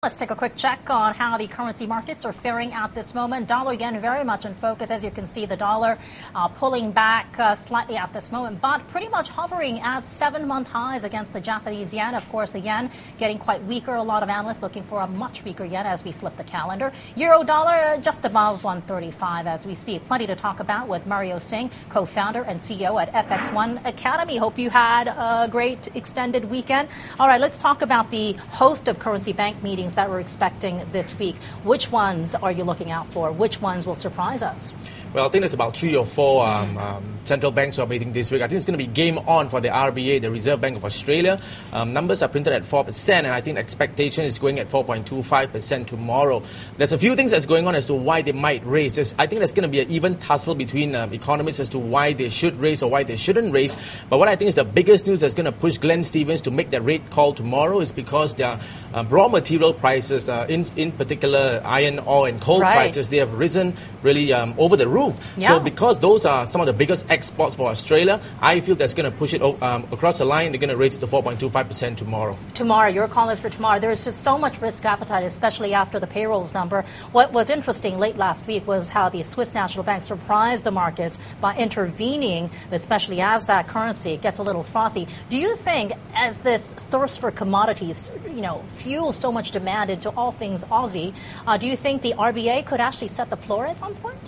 Let's take a quick check on how the currency markets are faring at this moment. Dollar yen very much in focus. As you can see, the dollar uh, pulling back uh, slightly at this moment, but pretty much hovering at seven month highs against the Japanese yen. Of course, the yen getting quite weaker. A lot of analysts looking for a much weaker yen as we flip the calendar. Euro dollar uh, just above 135 as we speak. Plenty to talk about with Mario Singh, co founder and CEO at FX1 Academy. Hope you had a great extended weekend. All right, let's talk about the host of currency bank meetings that we're expecting this week. Which ones are you looking out for? Which ones will surprise us? Well, I think there's about three or four um, um, central banks who are meeting this week. I think it's going to be game on for the RBA, the Reserve Bank of Australia. Um, numbers are printed at 4%, and I think expectation is going at 4.25% tomorrow. There's a few things that's going on as to why they might raise. There's, I think there's going to be an even tussle between um, economists as to why they should raise or why they shouldn't raise. But what I think is the biggest news that's going to push Glenn Stevens to make that rate call tomorrow is because their uh, raw material prices, uh, in, in particular iron ore and coal right. prices, they have risen really um, over the roof. Yeah. So because those are some of the biggest exports for Australia, I feel that's going to push it um, across the line. They're going to raise it to 4.25% tomorrow. Tomorrow, your call is for tomorrow. There's just so much risk appetite, especially after the payrolls number. What was interesting late last week was how the Swiss National Bank surprised the markets by intervening, especially as that currency gets a little frothy. Do you think, as this thirst for commodities, you know, fuels so much demand into all things Aussie, uh, do you think the RBA could actually set the floor at some point?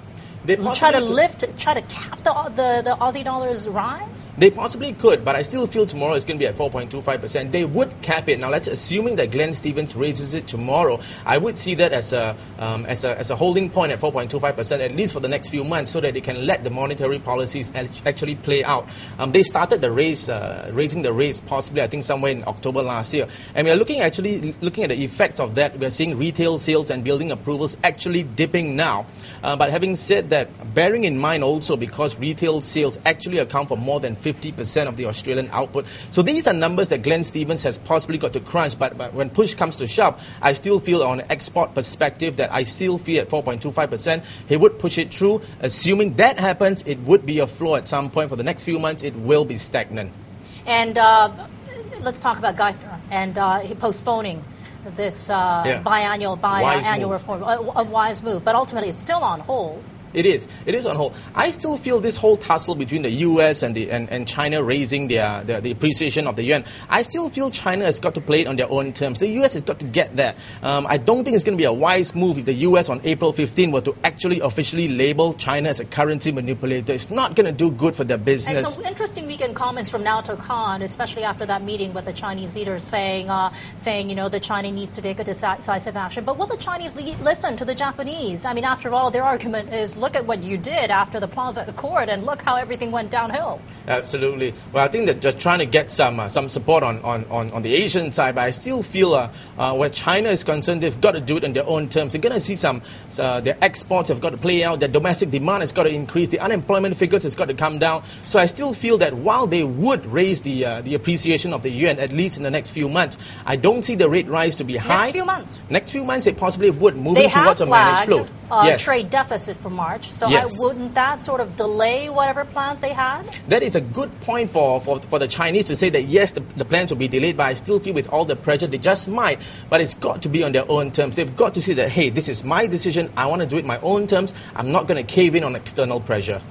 They try to could. lift, try to cap the, the, the Aussie dollar's rise? They possibly could, but I still feel tomorrow is going to be at 4.25%. They would cap it. Now, let's assuming that Glenn Stevens raises it tomorrow. I would see that as a, um, as a, as a holding point at 4.25%, at least for the next few months, so that they can let the monetary policies actually play out. Um, they started the raise, uh, raising the rates possibly, I think, somewhere in October last year. And we are looking actually looking at the effects of that. We are seeing retail sales and building approvals actually dipping now. Uh, but having said that, bearing in mind also because retail sales actually account for more than 50% of the Australian output. So these are numbers that Glenn Stevens has possibly got to crunch. But, but when push comes to shove, I still feel on an export perspective that I still feel at 4.25%, he would push it through. Assuming that happens, it would be a floor at some point. For the next few months, it will be stagnant. And uh, let's talk about Geithner and uh, postponing this uh, yeah. biannual biannual reform, a, a wise move, but ultimately it's still on hold. It is. It is on hold. I still feel this whole tussle between the U.S. and, the, and, and China raising their, their, the appreciation of the yuan. I still feel China has got to play it on their own terms. The U.S. has got to get there. Um, I don't think it's going to be a wise move if the U.S. on April 15 were to actually officially label China as a currency manipulator. It's not going to do good for their business. And so interesting weekend comments from Naoto Kan, especially after that meeting with the Chinese leaders, saying, uh, saying you know, that China needs to take a decisive action. But will the Chinese listen to the Japanese? I mean, after all, their argument is look at what you did after the Plaza Accord and look how everything went downhill. Absolutely. Well, I think that just trying to get some uh, some support on, on, on, on, the Asian side, but I still feel uh, uh, where China is concerned, they've got to do it on their own terms. They're going to see some, uh, their exports have got to play out, their domestic demand has got to increase, the unemployment figures has got to come down. So I still feel that while they would raise the, uh, the appreciation of the yuan, at least in the next few months, I don't see the rate rise to be high. Next few months? Next few months, they possibly would, moving towards a managed float. Uh, yes. trade deficit for March. So yes. I, wouldn't that sort of delay whatever plans they had? That is a good point for, for, for the Chinese to say that yes, the, the plans will be delayed, but I still feel with all the pressure, they just might. But it's got to be on their own terms. They've got to see that, hey, this is my decision. I want to do it my own terms. I'm not going to cave in on external pressure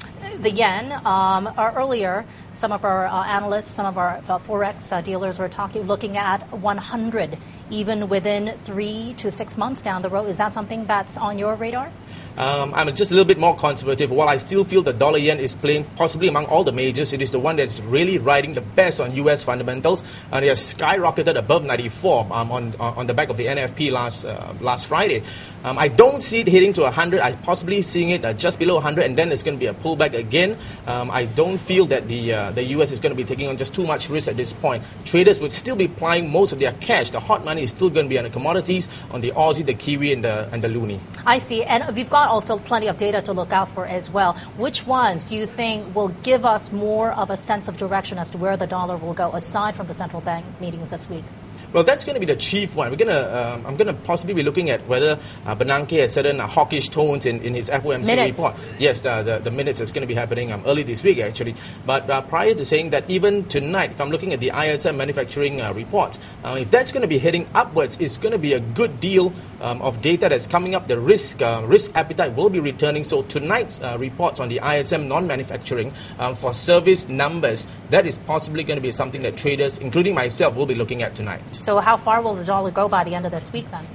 the yen. Um, earlier, some of our uh, analysts, some of our uh, forex uh, dealers were talking, looking at 100, even within three to six months down the road. Is that something that's on your radar? Um, I'm just a little bit more conservative. While I still feel the dollar yen is playing possibly among all the majors, it is the one that's really riding the best on U.S. fundamentals, and it has skyrocketed above 94 um, on on the back of the NFP last uh, last Friday. Um, I don't see it hitting to 100. I'm possibly seeing it uh, just below 100, and then there's going to be a pullback again. Um, I don't feel that the uh, the U.S. is going to be taking on just too much risk at this point. Traders would still be applying most of their cash. The hot money is still going to be on the commodities, on the Aussie, the Kiwi, and the and the Loonie. I see, and we've got also plenty of data to look out for as well. Which ones do you think will give us more of a sense of direction as to where the dollar will go, aside from the central bank meetings this week? Well, that's going to be the chief one. We're going to, um, I'm going to possibly be looking at whether uh, Bernanke has certain uh, hawkish tones in, in his FOMC minutes. report. Yes, uh, the, the minutes is going to be happening um, early this week actually. But uh, prior to saying that, even tonight, if I'm looking at the ISM manufacturing uh, report, uh, if that's going to be heading upwards, it's going to be a good deal um, of data that's coming up. The risk uh, risk appetite will be returning. So tonight's uh, reports on the ISM non-manufacturing um, for service numbers, that is possibly going to be something that traders, including myself, will be looking at tonight. So how far will the dollar go by the end of this week then?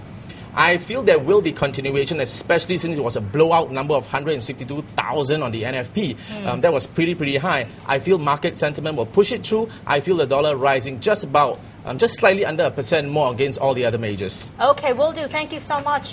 I feel there will be continuation, especially since it was a blowout number of 162,000 on the NFP. Um, that was pretty, pretty high. I feel market sentiment will push it through. I feel the dollar rising just about, um, just slightly under a percent more against all the other majors. Okay, will do. Thank you so much.